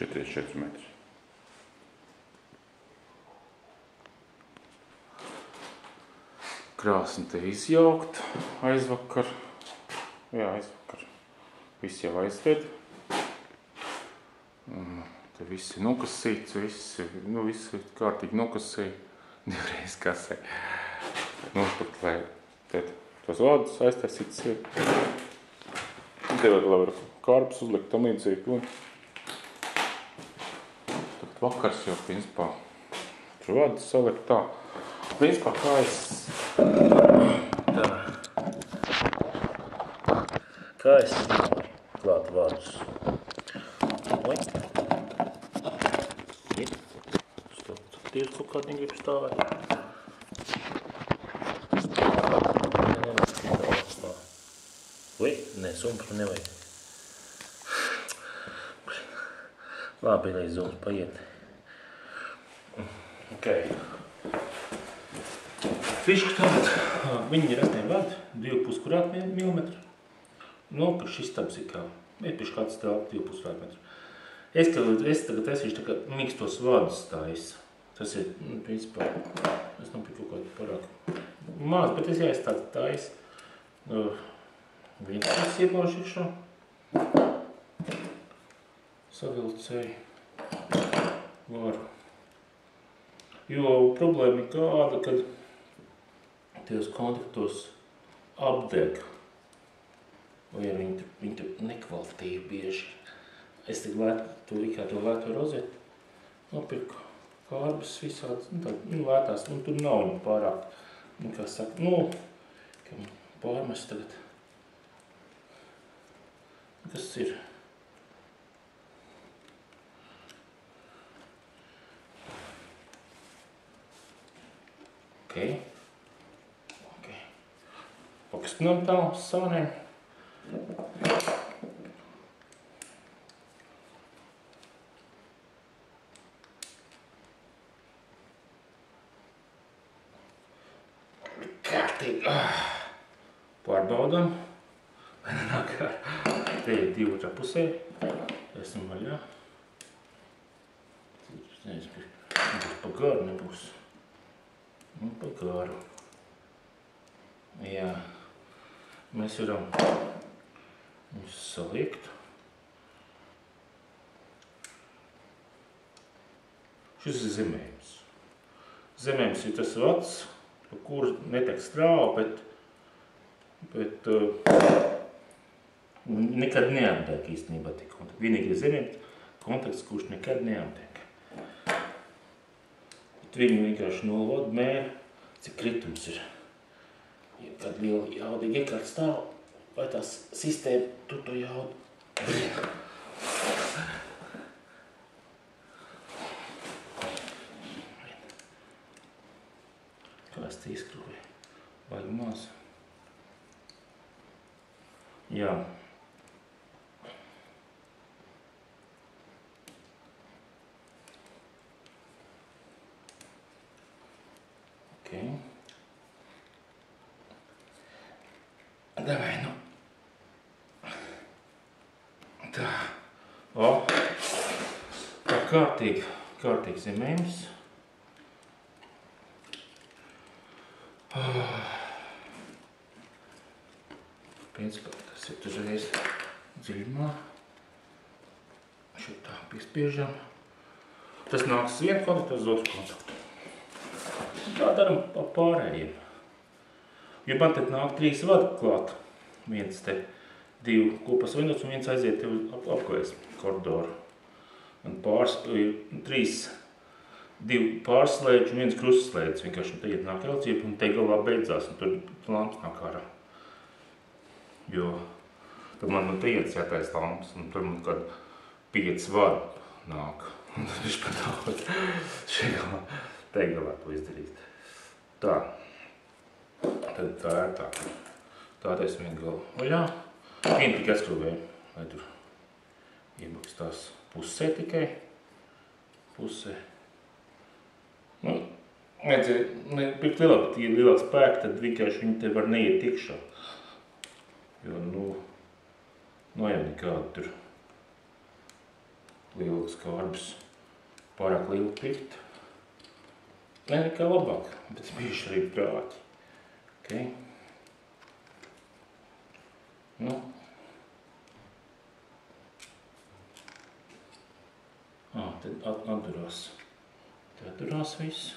44 metri. Krāsni te izjaukt aizvakar. Jā, aizvakar. Viss jau aizved. Mm, Te viss ir nokasīts, viss, ir- nu, viss ir kārtīgi nokasīja. Divreiz kasē. Nopakt, lai tad tos vārdus aiztaisīts ir. Te vēl var kārpus uzlikt tam līdzīgi. Un vakars jau, principā, vārdus salikt tā. Principā, kā es Tā. Kā es klāt vārdus? Oi. Ir. Stop. Tieši kaut kādi negrib stāvēt. Ui, nē, sumpru nevajag. Labi, lai zums paiet. Okay. Fiška tāda, viņi ir astoņi vārdi, 2,5 kvadrātmilimetri. Nu, ka šis tabs ir kā, ir piši kāds tālāk 2,5 kvadrātmetri. Es, ka, es tagad esmu tā kā mikstos vārdus stājis. Tas ir, nu, principā, es nopirku kaut kādu parāk maz, bet es jāizstādu stājis. Uh, Viens tas iebaušu iekšā. Savilcēju. Varu. Jo problēma ir kāda, kad tajos kontaktos apdeg. Vai arī viņi, viņi tur nekvalitīvi bieži. Es tik lētu, to kā to lētu rozeti, nopirku kārbas visādas, nu, tā, nu, lētās, nu, tur nav viņa pārāk, nu, kā saka, nu, kam pārmest tagad. Kas ir? Ok. Ok. Pakustinām tā uz sāniem. Kārtīgi. Ah. Pārbaudam. Vai nenāk ar- Te ir divi otrā pusē. Esam vaļā. Es nezinu, būs pa garu, nebūs. Nu, pa garu. Jā. Mēs varam viņus saliekt. Šis ir zemējums. Zemējums ir tas vats, pa kuru netek strāva, bet, bet uh, nekad neapdeg īstenībā tik kontakti. Vienīgi zemējums kontakts, kurš nekad neapdeg. Bet viņi vienkārši nolod mēri, cik kritums ir. Kad liela jaudīga iekārta stāv, vai tās sistēma tur to jaudu. Kā es te izkrūvēju? Vajag maz. Jā. Okay. Давай, nu. Tā. O. Tā kārtīgi, kārtīgi zemējums. Principā tas ir uzreiz dziļumā. Šeit tā piespiežam. Tas nāks uz vienu kontaktu, uz otru kontaktu. Tā daram pa pārējiem. Jo man te nāk trīs vadi klāt. Viens te divi kopas vienots un viens aiziet ap, apkojas koridoru. Un pāris, trīs, divi pārslēdži un viens krustslēdz. Vienkārši un te iet nāk elcība un te galā beidzās un tur lamps nāk ārā. Jo tad man no te iet sētais lamps un tur man kad pieci vadi nāk. Un tad viņš pat galā, te galā to izdarīt. Tā. Tad tā ir tā. Tā taisam vienu galu vaļā. Vienu tikai atskrūvēju, lai tur iebakstās pusē tikai. Pusē. Nu, vajadzēja, ne, pirkt lielāk, ja lielāk spēka, tad vienkārši viņi te var neiet iekšā. Jo, nu, nav jau nekāda tur lielu skarbus, pārāk lielu pirkt. Nē, nekā labāk, bet bijuši arī prāti. Okay. Nu. Ah, tad at atdurās. Tad atdurās viss.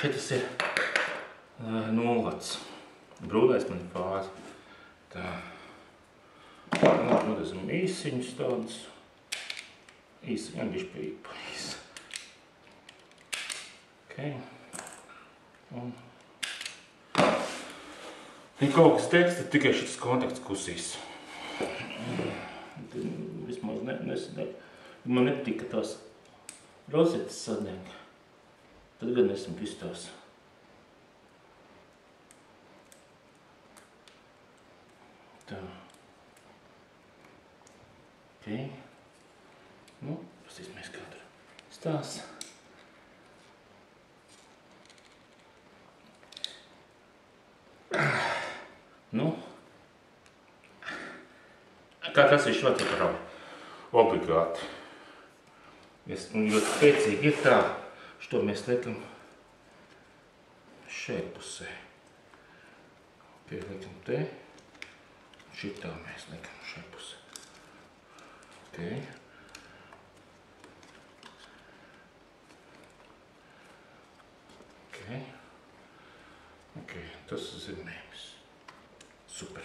Šeit tas ir uh, nolats. Brūdais man ir fāze. Tā. Nu, nodesim īsiņus tādus. Gan bišķi pīpa. Īsi. Okay. Un. Ja kaut kas teiks, tad tikai šis kontakts kusīs. Vismaz ne, nesadēļ. Man nepatika tās rozetes sadēļ. Tad gan esmu pistās. Tā. Ok. Nu, pastīsimies katru stās. Nu. Kā tas ir par obligāti. Es, un ļoti spēcīgi ir tā, Što mēs liekam šeit pusē. Pieliekam te. Šitā mēs liekam šeit pusē. Okay. Okay. Okay. Tas ir mēms. Super.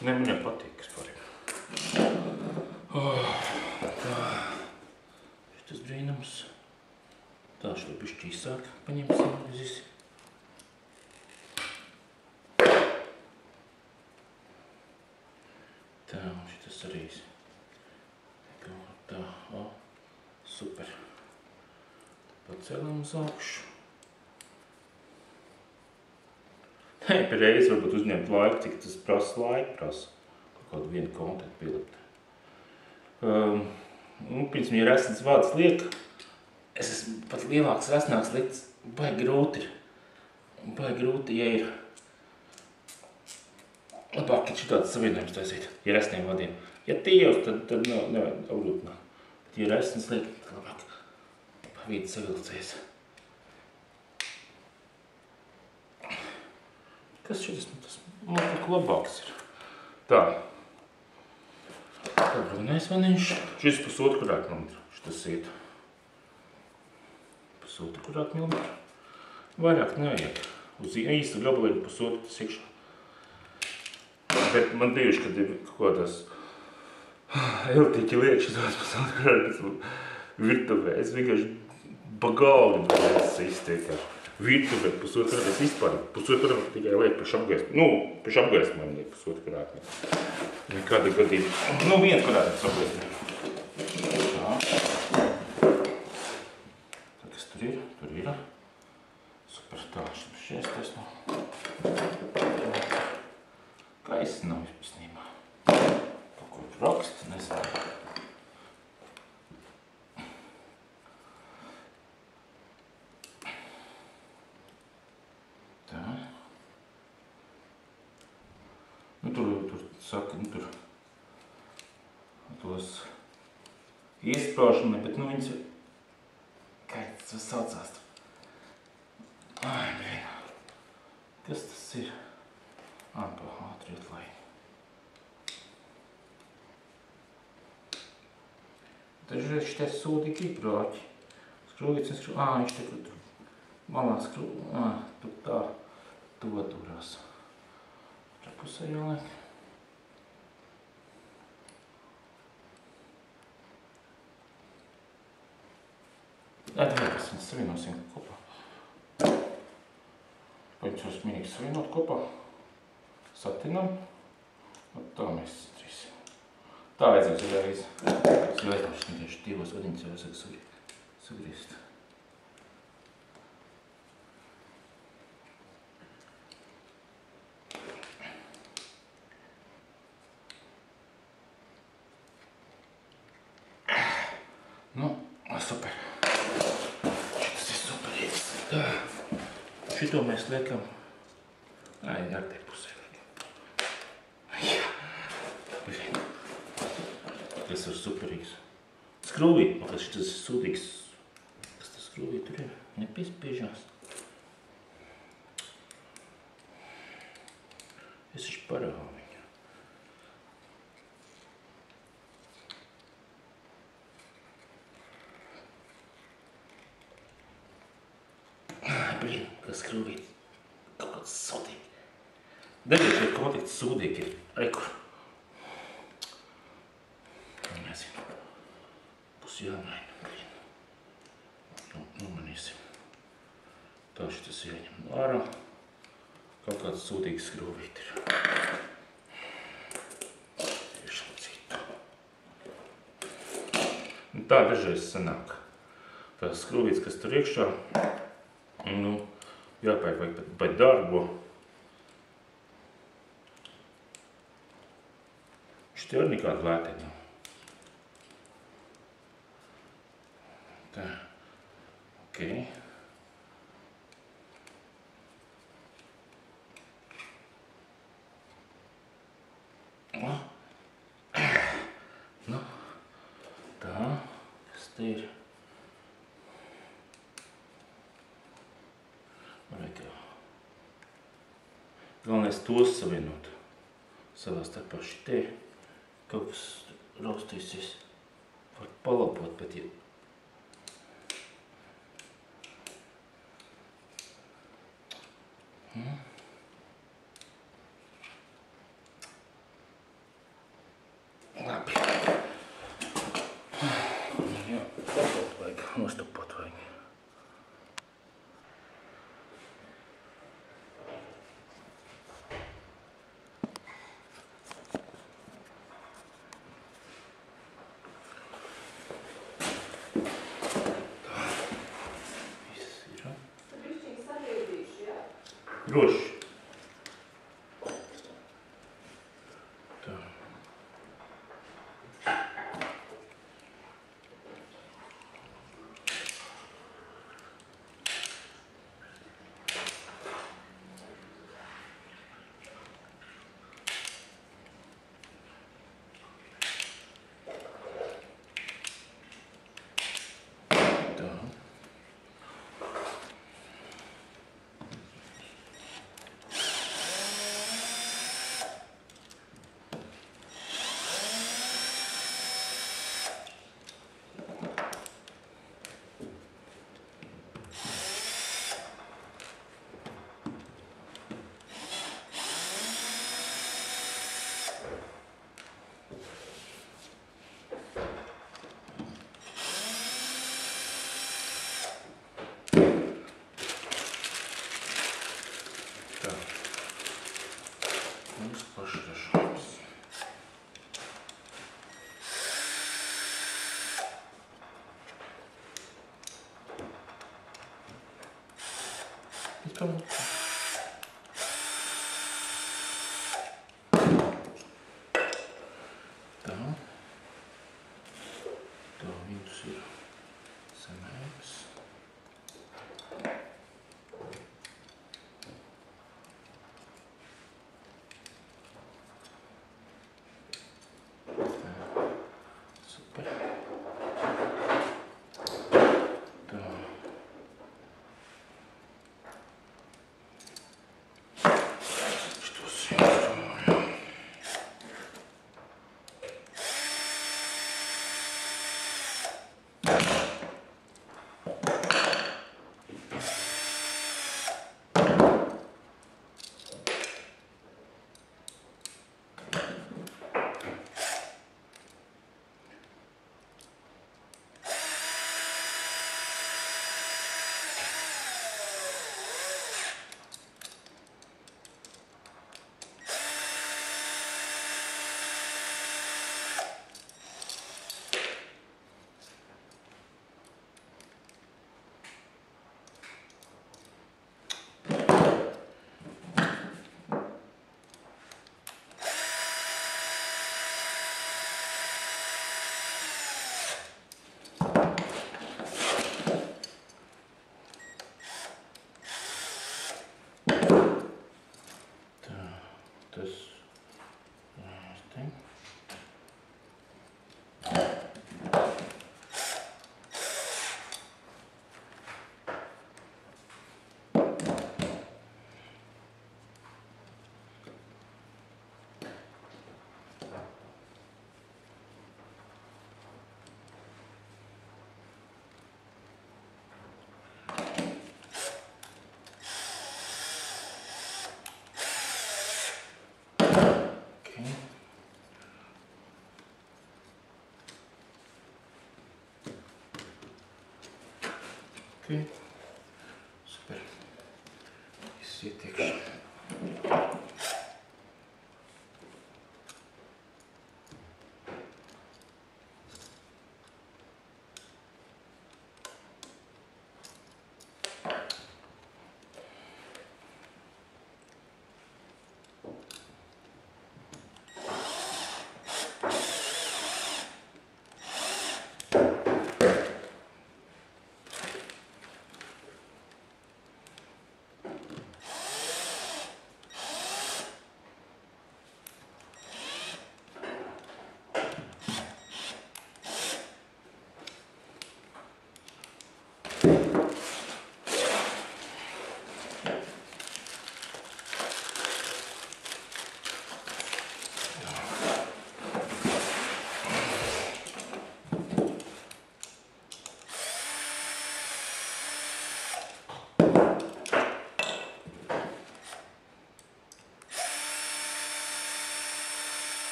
Ne, man jau patīk, kas parīk. Oh, tā. Šitas brīnums. Tā šo bišķi īsāk paņemsim uzis. Tā, un šitas arī tā, o, super. Pacēlam uz augšu. Nē, pie reizes varbūt uzņemt laiku, cik tas prasa laiku, prasa kaut kādu vienu kontaktu pielikt. Um, nu, pirms viņi ir esams vārds liek, es esmu pat lielāks, resnāks likts, baigi grūti ir. Baigi grūti, ja ir labāk ir šitāds savienojums taisīt, ja resniem vadiem. Ja tievs, tad, tad nav, nevajag augļūt. Bet ja resnes liek, tad labāk pavīd savilcies. Kas šis, tas man tik labāks ir. Tā. Tā brūnais vaniņš. Šis pusotru kvadrātmetru. Šitas iet pusotru kvadrātmilmetru. Vairāk nevajag. Uz īstu gabaliņu pusotru tas iekšā. Bet man bijuši, kad ir kaut kādās eltīķi liekšas tās pusotru kvadrātmilmetru virtuvē. Es vienkārši bagalni pēc iztiekā. Virtuvē pusotru kvadrātmilmetru. Es vispār kvadrātmilmetru tikai liek priekš apgaismu. Nu, priekš apgaismu man liek pusotru kvadrātmilmetru. Nekāda gadījuma. Nu, viens kvadrātmilmetrs apgaismu. tur ir, tur ir. Super tāši, šies tas nav. Gaisa nav izpasnībā. Kaut ko raksta, nezinu. Tā. Nu, tur, tur saka, nu, tur tos iesprāšana, bet, nu, viņas tas saucās. Ai, blīn. Kas tas ir? Ā, pa ātriet, lai. Dažreiz šitais sūdīgi prāķi. Skrūvīts skrūvīts. Ā, viņš te tur malā skrūvīts. Ā, tur tā, to turās. Otrā pusē jāliek. Nē, tā mēs viņus savienosim kopā. Paņemsim mīnīgi savienot kopā. Satinam. Un tā mēs trīsim. Tā vajadzēs uzreiz. Es aizlaušu tieši divos vadiņus jau vajag sagriezt. Nu, super. Šito mēs liekam Nē, ar te pusē. Jā. Tas ir superīgs. Skrūvī, kas ir sūdīgs. Kas tas skrūvī tur ir? Nepiespiežās. Es viņš parāvu viņu. Ai, Blin, kas skrūvī. Kaut kāds sūdīgi. Daļai šie kontakti sūdīgi ir. Kur? Nezinu. Būs jāmaina. Nu, nomanīsim. Tā šitas jāņem ārā. Kaut kāds sūdīgs skrūvīt ir. Nu, tā dažreiz sanāk. Tās skrūvītes, kas tur iekšā, nu, jāpērk vai pat, pat dārgo. Ok. Nu, tā, kas te ir? Vajag jau. Galvenais tos savienot savā starpā šitie. Kaut kas raustīsies. Var palapot, bet ja Hmm. Labi. Jā, stopot vajag, nostopot vajag. Viss ir. Bišķiņ sabiedrīšu, jā? Droši. Tā. Perfecto. Ok.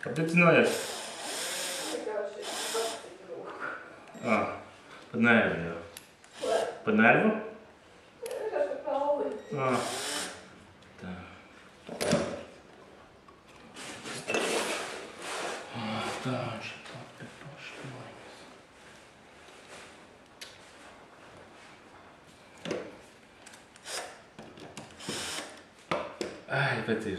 Когда ты ноешь? А, под нерву. Под нерву? А. Так. А, так же. Ai, vai ter.